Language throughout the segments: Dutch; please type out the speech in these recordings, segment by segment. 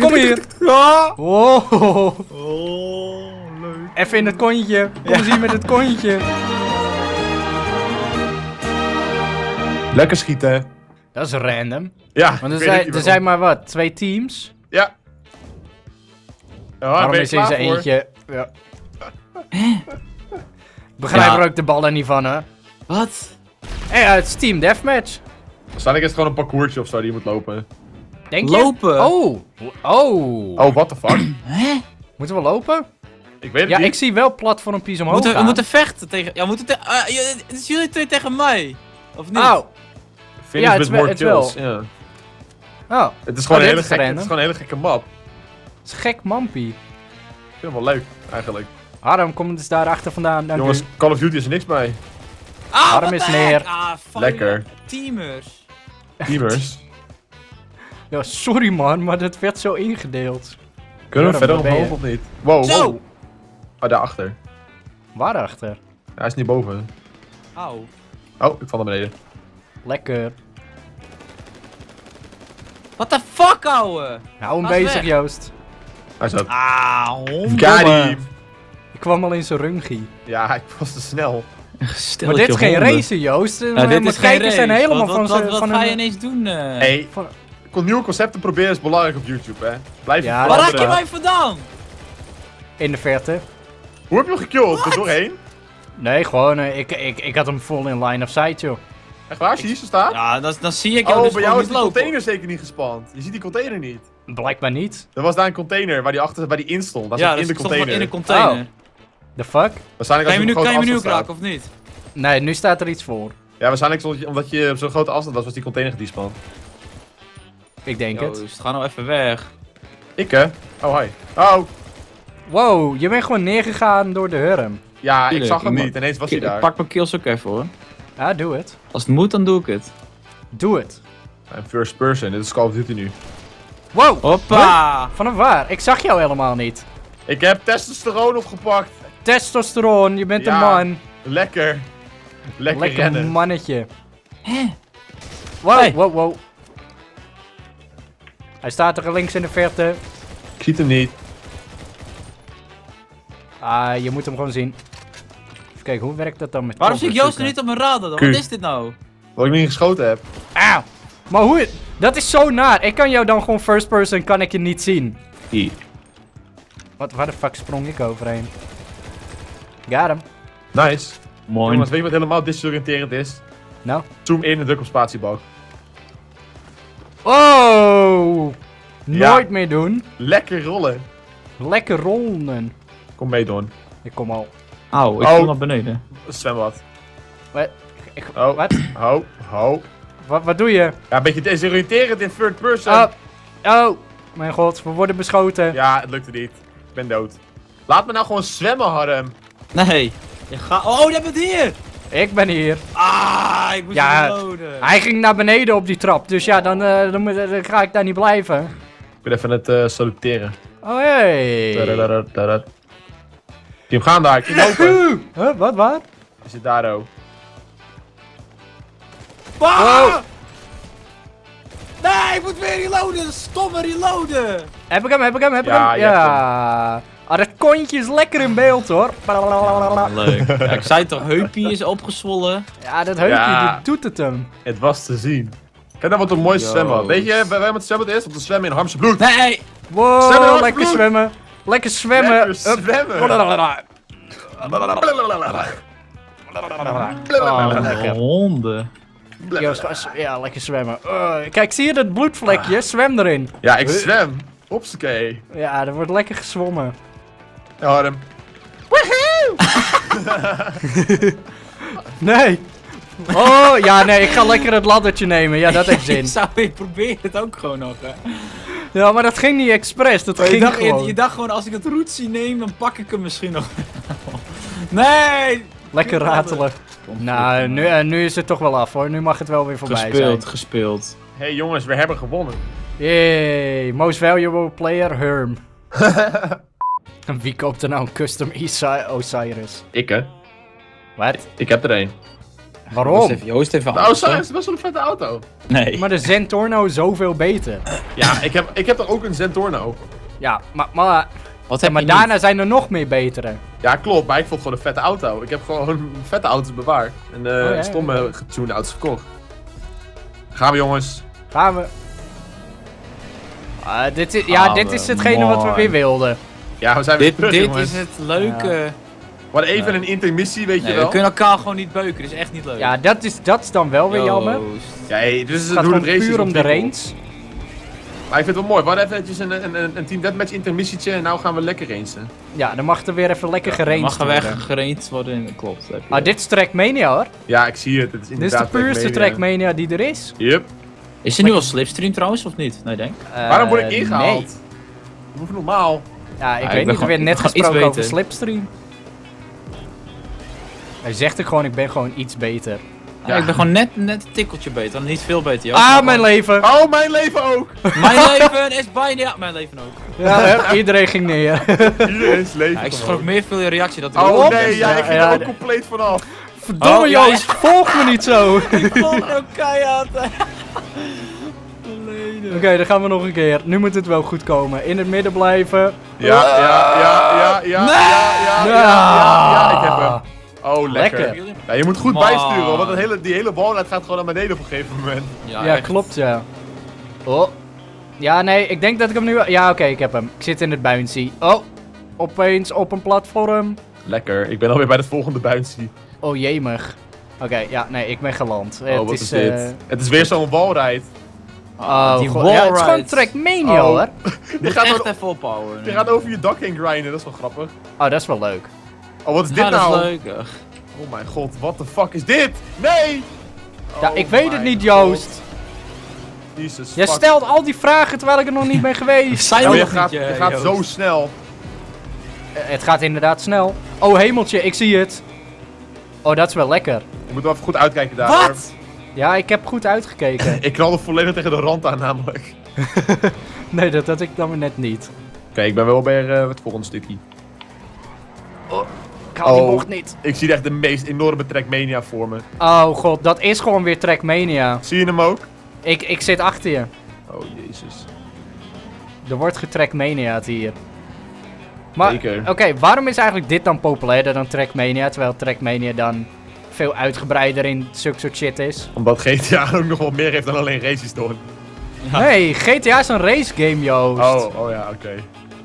Kom hier. Ja. Oh, Oh, leuk. even in het kontje. Kom eens hier met het kontje. Lekker schieten. Dat is random. Ja, Want er zijn, er zijn maar wat, twee teams. Ja. Ja, Waarom ben je is deze eentje... Ja. Ik begrijp Ja. er ook de ballen niet van, hè. Wat? Hé, ja, het is Team Deathmatch. Waarschijnlijk is het gewoon een parcoursje of zo die je moet lopen. Denk je? Lopen? Oh. Oh. Oh, what the fuck? Hè? Moeten we lopen? ik weet het Ja, niet. ik zie wel platformpies omhoog moeten, we gaan. moeten vechten tegen... Ja, we moeten te, je- het is jullie twee tegen mij. Of niet? Auw. Finish ja, het more het is wel. kills. Ja. Oh, Het is gewoon, Oh, een, hele gekke, het is gewoon een hele gekke map. het is gek mampie. Ik vind hem wel leuk, eigenlijk. Harm, kom dus daar achter vandaan. Dank Jongens, u. Call of Duty is er niks bij. Ah, wat is neer. Ah. Lekker. Teamers. Teamers. Ja, sorry man, maar dat werd zo ingedeeld. Kunnen we verder omhoog of niet? Wow, Zo! wow. Oh, daarachter. Waarachter? Ja, hij is niet boven. Auw. Oh, ik val naar beneden. Lekker. What the fuck, ouwe? Hou hem bezig, weg. Joost. Hij zat. Ah, hond. Got domme. him. Ik kwam al in zijn rungie. Ja, ik was te snel. Maar dit is geen race, Joost. Ja, Mijn dit is geen zijn helemaal wat, van wat, zijn... wat, van wat ga je ineens doen? eh? Hey, van- nieuwe concepten proberen is belangrijk op YouTube, hè. Blijf Ja, je Waar dat raak je mij vandaan? In de verte. Hoe heb je hem gekillt? Er doorheen? Nee, gewoon, eh, ik, ik, ik had hem vol in line of sight, joh. Echt waar? Zie je zo staan? Ja, dan, dan zie ik jou oh, dus bij jou is die lopen. container zeker niet gespand. Je ziet die container niet. Blijkbaar niet. Er was daar een container waar die, achter, waar die in stond. Daar Ja, zat dus in de container. in de container. The fuck? Waarschijnlijk Kan je nu, je kan je me nu afstand kraken of niet? Nee, nu staat er iets voor. Ja, waarschijnlijk omdat je, omdat je op zo'n grote afstand was, was die container gedispand. Ik denk het. Joost, ga nou even weg. Ik hè? Oh, hi. Oh, Wow, je bent gewoon neergegaan door de hurm. ja, ik zag hem ik niet. Ineens was hij Ik daar. pak mijn kills ook even hoor. Ja, doe het. Als het moet, dan doe ik het. Doe het. First person, dit is Call of Duty nu. Wow, Hoppa! vanaf waar? Ik zag jou helemaal niet. Ik heb testosteron opgepakt. Testosteron, je bent Ja, een man. Lekker. Lekker, Lekker rennen. mannetje. Hè? Wow, Hey. wow, wow. Hij staat er links in de verte. Ik zie hem niet. Ah, je moet hem gewoon zien. Even kijken, hoe werkt dat dan met Waarom zie ik Joost er niet op mijn radar dan? Q. Wat is dit nou? Wat ik niet geschoten heb. Auw. Maar hoe... Dat is zo naar. Ik kan jou dan gewoon first person, kan ik je niet zien. Hier. Wat, waar de fuck sprong ik overheen? Got hem. Nice. Mooi. Jongens, weet je wat helemaal disoriënterend is? Nou. Zoom in en druk op spatiebalk. Oh! Ja. Nooit meer doen. Lekker rollen. Lekker rollen. Kom mee, Don. Ik kom al. Auw, ik Oh. kom naar beneden. Zwembad. Wat? Ik, Oh. Wat? Ho, ho. wat? Wat doe je? Ja, een beetje desoriënterend in third person. Oh. Oh. Mijn god, we worden beschoten. Ja, het lukte niet. Ik ben dood. Laat me nou gewoon zwemmen, Harm. Nee. Je gaat... Oh, jij bent hier! Ik ben hier. Ah, ik moet Ja, doden. Hij ging naar beneden op die trap. Dus ja, dan, eh, dan, moet- dan ga ik daar niet blijven. Ik ben even aan het eh, saluteren. Oh, hey. Hem gaan daar, lopen. Huh, wat, waar? Hij zit daar, oh. Ah! Nee, ik moet weer reloaden. Stomme reloaden. Heb ik hem, heb ik hem, heb ik Ja, hem? Ja. Ah, dat kontje is lekker in beeld, hoor. Leuk. Ja, ik zei toch, heupie is opgezwollen. Ja, dat heupje, Ja. die doet het hem. Het was te zien. Kijk nou wat een mooiste Yo. zwembad. Weet je bij waar het zwembad is? Om te zwemmen in Harmse bloed. Nee. Wow, Zwemmen, lekker zwemmen. Lekker zwemmen. Lekker zwemmen. Oh, lekker. Honden. Ja, lekker zwemmen. Uh, kijk, zie je dat bloedvlekje? Zwem erin. Ja, ik zwem. Hopsakee. Ja, er wordt lekker gezwommen. Ja, Harm. Nee. Oh, ja, nee, ik ga lekker het laddertje nemen. Ja, dat heeft Ik zin. zou ik probeer het ook gewoon nog, hè. Ja, maar dat ging niet expres. Dat Je ging dacht, je, gewoon. je dacht gewoon, als ik het roetsie neem, dan pak ik hem misschien nog. nee! Lekker ratelen. Nou, nu, eh, nu is het toch wel af hoor. Nu mag het wel weer voorbij Gespeeld, gespeeld. Hé hey, jongens, we hebben gewonnen. zijn. Yay, most valuable player, Herm. En Wie koopt er nou een custom Isi- Osiris? Ik hè? Wat? Ik heb er een. Waarom? Joost heeft, Joost heeft Nou, sorry, het is best wel een vette auto. Nee. Maar de Zentorno is zoveel beter. Ja, ik heb, ik heb er ook een Zentorno. Ja, maar, maar, Wat ja, maar daarna niet? zijn er nog meer betere. Ja, klopt, maar ik vond gewoon een vette auto. Ik heb gewoon vette auto's bewaard. En Oh, ja, stomme getunede auto's verkocht. Gaan we jongens. Gaan we. Ah, dit is, ja, dit we, is hetgene wat we weer wilden. Ja, we zijn weer Dit, terug dit jongens. is het leuke. Hadden even een intermissie, weet je Nee, we wel. kunnen elkaar gewoon niet beuken, dat is echt niet leuk. Ja, dat is, dat is dan wel weer jammer. Ja, hey, dit is Het hoe gaat race is puur om de range. Maar ik vind het wel mooi. We hadden even eventjes een, een, een, een team deathmatch intermissietje en nou gaan we lekker racen. Ja, dan mag er weer even lekker Ja, geranged Mag er worden. weg geraind worden, in- klopt. heb je. Ah, dit is Trackmania hoor. Ja, ik zie het. Het is Dit is inderdaad de puurste Trackmania. Die er is. Yep. Is er nu al slipstream trouwens, of niet? Nee, denk. Eh, Waarom word ik ingehaald? Nee. Normaal. Ja, ik ik weet niet, er werd gewoon- net gewoon iets gesproken over beter. Slipstream. Hij zegt ook gewoon, ik ben gewoon iets beter. Ja, ik ben gewoon net, net een tikkeltje beter, niet veel beter. Joost, Ah, mijn leven! Oh, mijn leven ook! Mijn leven is bijna... Ja, mijn leven ook. Ja, iedereen ging neer. Iedereen's leven Ja, ik schrok meer veel je reactie dat ik Oh ook nee, ja, Ja, ik ging ja, er ook compleet vanaf. Verdomme Oh, Joost, volg me niet zo! Ik vond ook keihard. Dan gaan we nog een keer. Nu moet het wel goed komen. In het midden blijven. Ja, ja, ja, ja, ja, Nee! ja, ja, ja, ja, ja, ik heb hem. Oh, lekker. Lekker. Ja, je moet goed Man. bijsturen, want het hele, die hele walrijd gaat gewoon naar beneden op een gegeven moment. Ja, klopt ja. Oh. Ja, nee, ik denk dat ik hem nu... Ja, oké, ik heb hem. Ik zit in het bouncy. Oh, opeens op een platform. Lekker, ik ben alweer bij de volgende bouncy. Oh, jemig. Oké, ja, nee, ik ben geland. Oh, het wat is, is dit? eh, Het is weer zo'n walrijd. Oh, die god. Ja, het is gewoon. Trackmania Oh. hoor. Die gaat, echt even ophouden. die gaat over je dak heen grinden, dat is wel grappig. Oh, dat is wel leuk. Oh, wat is dit Ja, dat nou? is leuk. Oh mijn god, what the fuck is dit? Nee! Ja, Oh ik weet het niet, god. Joost. Jesus Jij fuck. stelt al die vragen terwijl ik er nog niet ben geweest. Zijn je nog gaat, je eh, gaat Joost? zo snel. Eh, Het gaat inderdaad snel. Oh, hemeltje, ik zie het. Oh, dat is wel lekker. Je moet wel even goed uitkijken daar. hoor. Wat? Ja, ik heb goed uitgekeken. Ik knalde volledig tegen de rand aan namelijk. nee, dat had ik dan weer net niet. Oké, ik ben wel bij eh, het volgende stukje. Ik haal die Oh. bocht niet. Ik zie echt de meest enorme Trackmania voor me. Oh god, dat is gewoon weer Trackmania. Zie je hem ook? Ik, ik zit achter je. Oh jezus. Er wordt getrackmania'd hier. Maar, oké, waarom is eigenlijk dit dan populairder dan Trackmania, terwijl Trackmania dan veel uitgebreider in zulke soort shit is? Omdat GTA ook nog wel meer heeft dan alleen races doen. Ja. Nee, GTA is een race game, Joost. Oh, oh ja, oké.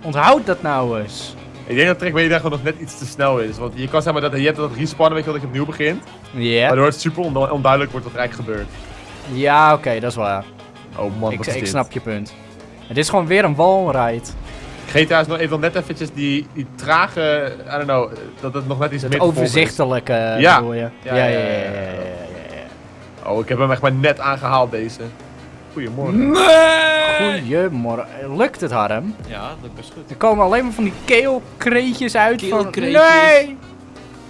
Onthoud dat nou eens. Ik denk dat Trackmania gewoon nog net iets te snel is. Want je kan zeg maar dat je hebt dat respannen, weet je wel, dat je opnieuw begint. Ja. Waardoor het super on- onduidelijk wordt wat er eigenlijk gebeurt. Ja, oké, dat is waar. Oh man, ik wat is ik dit? snap je punt. Het is gewoon weer een walride. GTA is nog even net eventjes die, die trage, I don't know, dat het nog net iets Het meer te volgen is. overzichtelijke Ja. bedoel je. Ja, Ja, ja, ja, ja, ja, ja, ja, ja. ja, ja. Oh, ik heb hem echt maar net aangehaald deze. Goedemorgen. Nee! Goedemorgen. Lukt het, Harm? Ja, dat lukt best goed. Er komen alleen maar van die keelkreetjes uit van... Nee!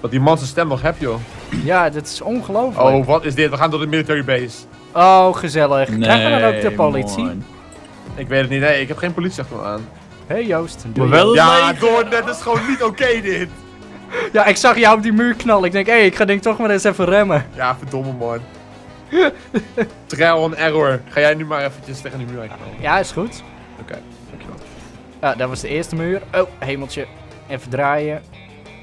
Dat die man zijn stem nog hebt, joh. Ja, dit is ongelooflijk. Oh, wat is dit? We gaan door de military base. Oh, gezellig. Krijgen we dan ook de politie? man. Ik weet het niet, nee, ik heb geen politie achter me aan. Hé hey Joost. doe Maar je- wel- Ja, door, dat is gewoon niet oké dit. Ja, ik zag jou op die muur knallen. Ik denk, hé, hey, ik ga denk toch maar eens even remmen. Ja, verdomme man. Trial and error. Ga jij nu maar eventjes tegen die muur aanknallen. Ja, is goed. Oké, dankjewel. Ja, dat was de eerste muur. Oh, hemeltje. Even draaien.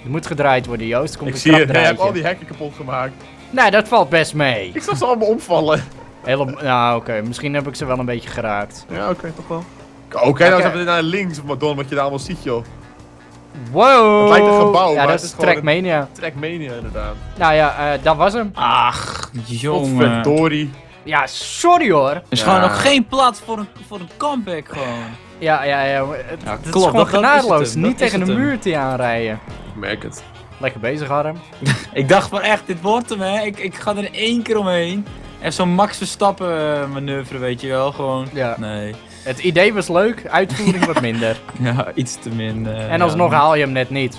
Het moet gedraaid worden, Joost. Er Komt Ik zie het, jij hebt al die hekken kapot gemaakt. Nee, dat valt best mee. Ik zag ze allemaal omvallen. Helemaal, nou, oké. Misschien heb ik ze wel een beetje geraakt. Ja, oké, toch wel. Oké, nou Oké. eens even naar links, Madonna, wat je daar allemaal ziet, joh. Wow! Het lijkt een gebouw, Ja, maar dat het is is Trackmania. Trackmania, inderdaad. Nou ja, eh, dat was hem. Ach, jongen. Godverdorie. Ja, sorry hoor. Er is Ja. gewoon nog geen plaats voor een, voor een comeback gewoon. Ja, ja, ja. Het, Ja, het is klopt, gewoon dat- dat is het genadeloos. Niet tegen hem. muur te aanrijden. Ik merk het. Lekker bezig, Harm. Ik dacht van echt, dit wordt hem hè. Ik, ik ga er in één keer omheen. En zo'n Max Verstappen eh, manoeuvre, weet je wel, gewoon. Ja. Nee. Het idee was leuk, uitvoering wat minder. Ja, iets te min. eh, En alsnog ja. haal je hem net niet.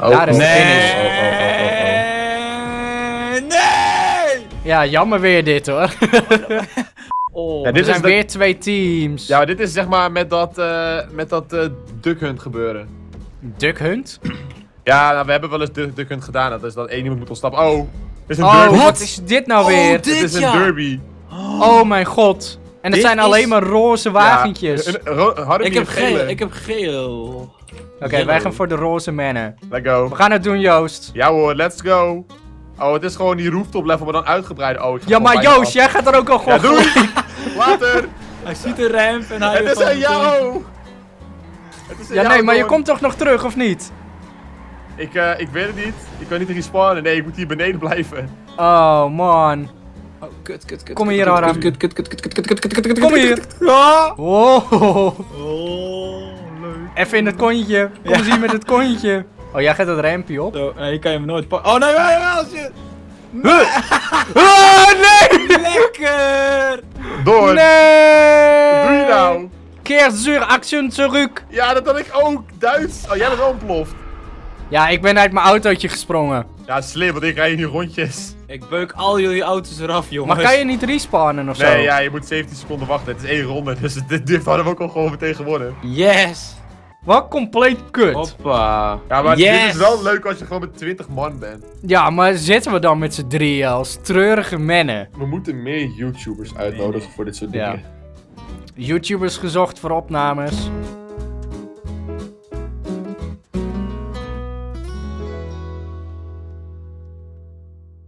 Oh, Daar is oh, de oh, finish. oh, oh, oh, oh, oh. Eh, Nee! Ja, jammer weer dit hoor. Oh, Ja, dit zijn de- weer twee teams. Ja, dit is zeg maar met dat, eh met dat eh Duck Hunt gebeuren. Duck Hunt? Ja, nou, we hebben wel eens Duck, Duck Hunt gedaan. Dat is dat één iemand moet ontsnappen. Oh, Het is een Oh, derby. wat is dit nou weer? Oh, dit Het is een derby. Oh mijn god. En het zijn is- alleen maar roze wagentjes. Ja, een- Ik heb geel, ik heb geel. Oké, wij gaan voor de roze mannen. Let's go. We gaan het doen, Joost. Ja hoor, let's go. Oh, het is gewoon die rooftop level, maar dan uitgebreid. Oh, ik ga Ja, maar Joost, af. jij gaat er ook al Ja, gewoon... doei! Later! Hij ziet de ramp en hij... Het is van- een jou! Het is een Ja, jou nee, maar je komt toch nog terug, of niet? Ik, eh, ik weet het niet. Ik kan niet respawnen. Nee, ik moet hier beneden blijven. Oh, man. Oh, kut, kut, kut. Kom hier, kut, Aram. Kut, kut, kut, kut, kut, kut, kut, kut, kut, kut, Kom kut, hier. Oh, Oh, leuk. even in het kontje. Kom eens hier met het kontje. Oh, jij gaat het rampje op. Zo, nee, je kan hem nooit pakken. Oh, nee, nee, nee, je... Oh, nee! Lekker! Door! Nee! Doe je nou? Keer zur action terug. Ja, dat had ik ook. Duits. Oh, jij bent wel ontploft. Ja, ik ben uit mijn autootje gesprongen. Ja, slim, want ik rij hier nu rondjes. Ik beuk al jullie auto's eraf, jongens. Maar kan je niet respawnen of zo? Nee, ja, je moet 17 seconden wachten. Het is één ronde, dus dit, dit hadden we ook al gewoon meteen gewonnen. Yes! Wat compleet kut. Hoppa. Ja, maar yes. dit is wel leuk als je gewoon met 20 man bent. Ja, maar zitten we dan met z'n drieën als treurige mennen? We moeten meer YouTubers uitnodigen voor dit soort Ja. dingen. YouTubers gezocht voor opnames.